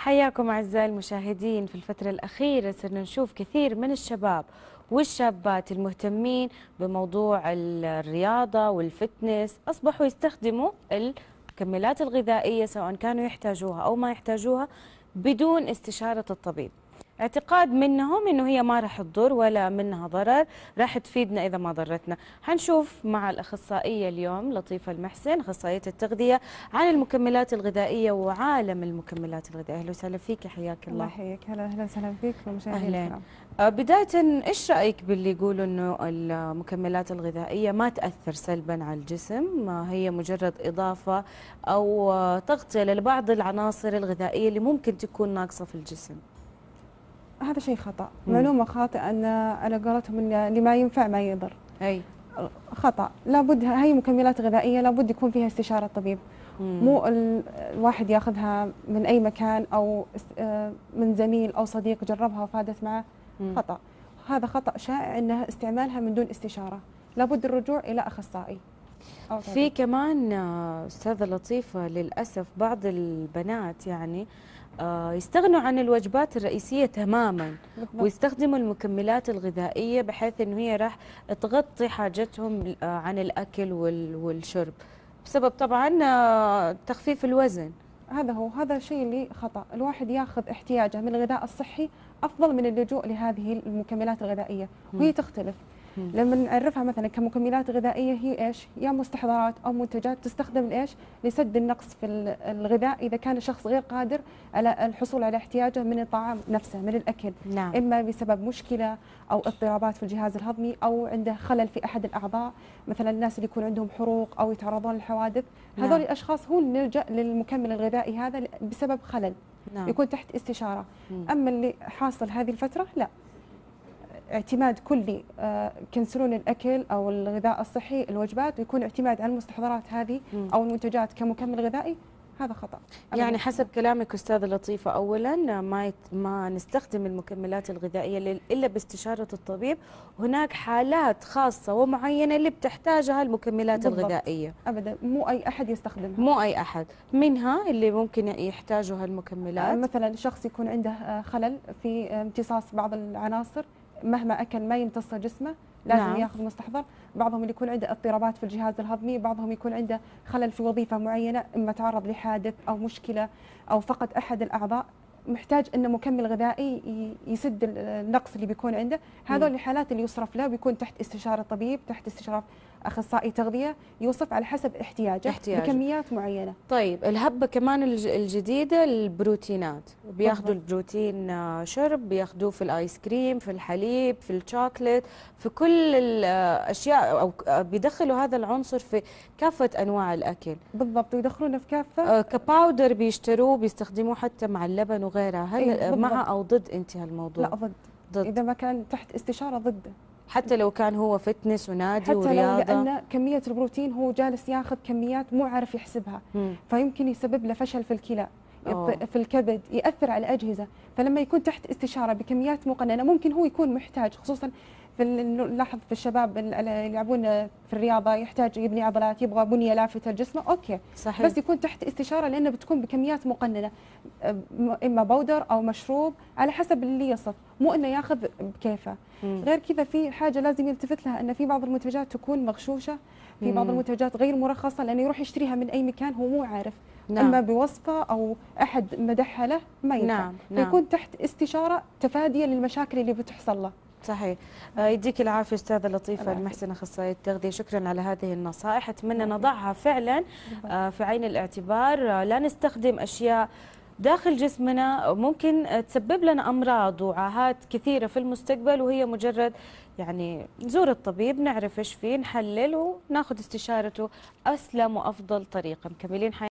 حياكم أعزائي المشاهدين في الفترة الأخيرة. صرنا نشوف كثير من الشباب والشابات المهتمين بموضوع الرياضة والفتنس. أصبحوا يستخدموا المكملات الغذائية سواء كانوا يحتاجوها أو ما يحتاجوها بدون استشارة الطبيب. اعتقاد منهم إنه هي ما راح تضر ولا منها ضرر راح تفيدنا إذا ما ضرتنا. حنشوف مع الأخصائية اليوم لطيفة المحسن أخصائية التغذية عن المكملات الغذائية وعالم المكملات الغذائية. أهلا وسهلا فيك حياك الله. الله يحييك. هلا أهلا وسهلا فيك ومشاهدينا. آه، بداية إيش رأيك باللي يقولوا إنه المكملات الغذائية ما تأثر سلبا على الجسم؟ آه، هي مجرد إضافة أو آه، تغطية لبعض العناصر الغذائية اللي ممكن تكون ناقصة في الجسم. هذا شيء خطأ. مم. معلومة خاطئة أن على قولتهم إن اللي ما ينفع ما يضر. أي. خطأ. لابد هي مكملات غذائية لابد يكون فيها استشارة طبيب مم. مو ال- الواحد ياخذها من أي مكان أو آه، من زميل أو صديق جربها وفادت معه. مم. خطأ. هذا خطأ شائع انها استعمالها من دون استشارة. لابد الرجوع إلى أخصائي. في. كمان آه، أستاذة لطيفة للأسف بعض البنات يعني يستغنوا عن الوجبات الرئيسية تماما. ويستخدموا المكملات الغذائية بحيث إنه هي راح تغطي حاجتهم آه، عن الأكل وال- والشرب بسبب طبعا آه، تخفيف الوزن هذا هو هذا الشيء اللي خطأ الواحد ياخذ احتياجه من الغذاء الصحي أفضل من اللجوء لهذه المكملات الغذائية وهي. تختلف. لما نعرفها مثلا كمكملات غذائية هي إيش؟ يا مستحضرات أو منتجات تستخدم لإيش؟ لسد النقص في ال- الغذاء. إذا كان الشخص غير قادر على الحصول على احتياجه من الطعام نفسه من الأكل. نعم. إما بسبب مشكلة أو اضطرابات في الجهاز الهضمي أو عنده خلل في أحد الأعضاء. مثلا الناس اللي يكون عندهم حروق أو يتعرضون للحوادث. نعم. هذول الأشخاص هو اللي نلجأ للمكمل الغذائي هذا بسبب خلل. نعم. يكون تحت استشارة. مم. أما اللي حاصل هذه الفترة لا. اعتماد كلي آه، كنسلون الأكل أو الغذاء الصحي الوجبات ويكون اعتماد على المستحضرات هذه. أو المنتجات كمكمل غذائي. هذا خطأ. يعني. حسب كلامك أستاذة لطيفة اولا ما يت- ما نستخدم المكملات الغذائية إلا باستشارة الطبيب. هناك حالات خاصة ومعينة اللي بتحتاجها المكملات بالضبط. الغذائية. ابدا. مو أي أحد يستخدمها. مو أي أحد. منها اللي ممكن يحتاجها آه، المكملات مثلا شخص يكون عنده آه، خلل في آه، امتصاص بعض العناصر. مهما أكل ما يمتص جسمه لازم نعم. يأخذ مستحضر بعضهم اللي يكون عنده اضطرابات في الجهاز الهضمي بعضهم يكون عنده خلل في وظيفة معينة إما تعرض لحادث أو مشكلة أو فقد أحد الأعضاء محتاج إنه مكمل غذائي يسد ال- النقص اللي بيكون عنده هذول. الحالات اللي يصرف له بيكون تحت استشارة طبيب تحت استشاره أخصائي تغذية يوصف على حسب احتياجه, احتياجه. بكميات معينة. طيب الهبة كمان الج- الجديدة البروتينات. بياخذوا. البروتين آه، شرب بياخذوه في الآيس كريم في الحليب في الشوكليت في كل الأشياء أو بيدخلوا هذا العنصر في كافة أنواع الأكل. بالضبط ويدخلونه في كافة. آه، كباودر بيشتروه بيستخدموه حتى مع اللبن وغيرها. هل إيه، مع. أو ضد انت هالموضوع لا ضد. ضد. إذا ما كان تحت استشارة ضده حتى لو كان هو فتنس ونادي حتى ورياضة لأن كمية البروتين هو جالس ياخذ كميات مو عارف يحسبها مم. فيمكن يسبب له فشل في الكلى أوه. في الكبد يأثر على الأجهزة فلما يكون تحت استشارة بكميات مقننة ممكن هو يكون محتاج خصوصا في نلاحظ في الشباب ال- اللي يلعبون في الرياضة يحتاج يبني عضلات يبغى بنية لافتة لجسمه أوكي صحيح بس يكون تحت استشارة لأنه بتكون بكميات مقننة إما بودر أو مشروب على حسب اللي يصف مو إنه ياخذ بكيفه مم. غير كذا في حاجة لازم يلتفت لها ان في بعض المنتجات تكون مغشوشة في بعض. المنتجات غير مرخصة لأنه يروح يشتريها من أي مكان هو مو عارف نعم. إما بوصفة أو أحد مدحها له ما ينفع نعم، نعم. فيكون تحت استشارة تفاديا للمشاكل اللي بتحصل له صحيح. آه، يديك العافية أستاذة لطيفة العافية. المحسن أخصائية التغذية. شكرا على هذه النصائح. أتمنى نضعها فعلا آه، في عين الاعتبار. آه، لا نستخدم أشياء داخل جسمنا ممكن تسبب لنا أمراض وعاهات كثيرة في المستقبل وهي مجرد يعني نزور الطبيب نعرف إيش فيه نحلل وناخذ استشارته أسلم وأفضل طريقه مكملين